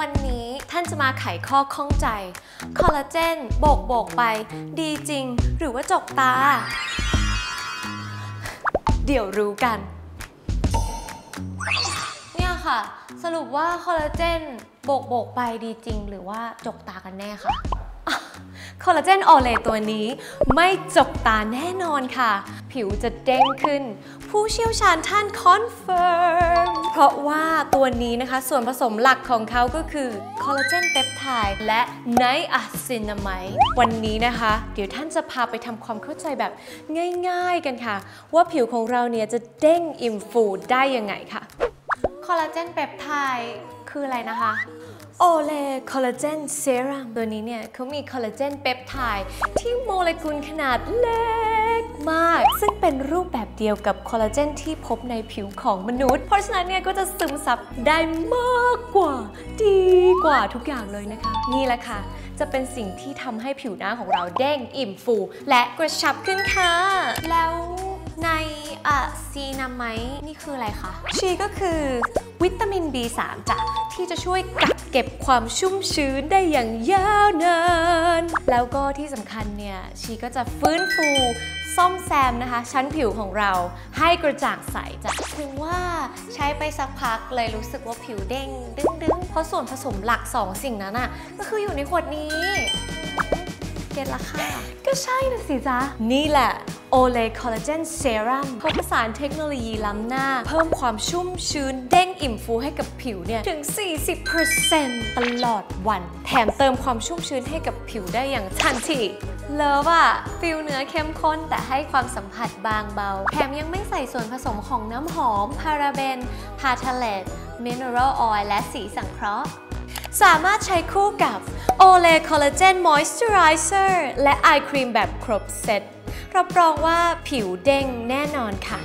วันนี้ท่านจะมาไขข้อข้องใจ คอลลาเจนโบกโบกไป ดีจริง หรือว่าจกตา เดี๋ยวรู้กัน เนี่ยค่ะ สรุปว่าคอลลาเจนโบกโบกไปดีจริง หรือว่าจกตากันแน่ค่ะคอลลาเจน Olay ตัวนี้ไม่จกตาแน่นอนค่ะ ผิวจะเด้งขึ้น ผู้เชี่ยวชาญท่าน confirm เพราะว่าตัวนี้นะคะส่วนผสมหลักของเขาก็คือคอลลาเจนเปปไทด์และ niacinamide วันนี้นะคะ เดี๋ยวท่านจะพาไปทำความเข้าใจแบบง่ายๆกันค่ะ ว่าผิวของเราเนี่ยจะเด้งอิ่มฟูได้ยังไงค่ะคอลลาเจนเปปไทด์ คืออะไรนะคะ Olay คอลลาเจนเซรั่มตัวนี้เนี่ยเขามีคอลลาเจนเปปไทด์ที่โมเลกุลขนาดเล็กมาก ซึ่งเป็นรูปแบบเดียวกับคอลลาเจนที่พบในผิวของมนุษย์ เพราะฉะนั้นเนี่ยก็จะซึมซับได้มากกว่า ดีกว่าทุกอย่างเลยนะคะ นี่แหละค่ะ จะเป็นสิ่งที่ทำให้ผิวหน้าของเราเด้งอิ่มฟู และกระชับขึ้นค่ะ แล้วในอะซีนามายนี่คืออะไรคะชีก็คือวิตามิน B3 จ้ะ ที่จะช่วยกักเก็บความชุ่มชื้นได้อย่างยาวนาน แล้วก็ที่สำคัญเนี่ยชีก็จะฟื้นฟูซ่อมแซมนะคะ ชั้นผิวของเราให้กระจ่างใสจ้ะถึงว่าใช้ไปสักพักเลยรู้สึกว่าผิวเด้ง ดึงๆ เพราะส่วนผสมหลัก 2 สิ่งนั้นอะก็คืออยู่ในขวดนี้ เก็ตละค่ะ ก็ใช่นะสิจ๊ะ นี่แหละ Olay Collagen Serum เขาผสานเทคโนโลยีล้ำหน้า เพิ่มความชุ่มชื้นเด้งอิ่มฟูให้กับผิวเนี่ย ถึง 40%ตลอดวัน แถมเติมความชุ่มชื้นให้กับผิวได้อย่างทันทีLove the feel เนื้อเข้มข้นแต่ให้ความสัมผัสบางเบา แถมยังไม่ใส่ส่วนผสมของน้ำหอม paraben phthalate mineral oil และสีสังเคราะห์ สามารถใช้คู่กับ Olay คอลลาเจนมอยส์เจอร์ไรเซอร์และ eye cream แบบครบเซตรับรองว่าผิวเด้งแน่นอนค่ะ